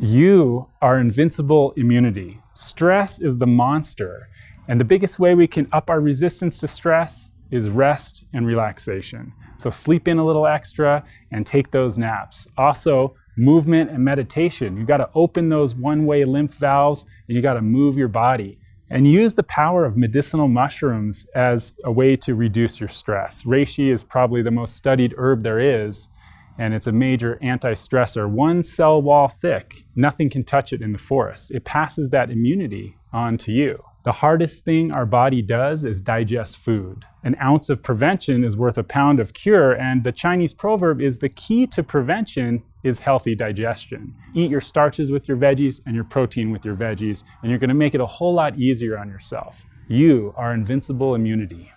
You are invincible immunity. Stress is the monster. And the biggest way we can up our resistance to stress is rest and relaxation. So sleep in a little extra and take those naps. Also, movement and meditation. You got to open those one way lymph valves and you got to move your body. And use the power of medicinal mushrooms as a way to reduce your stress. Reishi is probably the most studied herb there is and it's a major anti stressor, one cell wall thick. Nothing can touch it in the forest. It passes that immunity on to you. The hardest thing our body does is digest food. An ounce of prevention is worth a pound of cure, and the Chinese proverb is the key to prevention is healthy digestion. Eat your starches with your veggies and your protein with your veggies, and you're going to make it a whole lot easier on yourself. You are invincible immunity.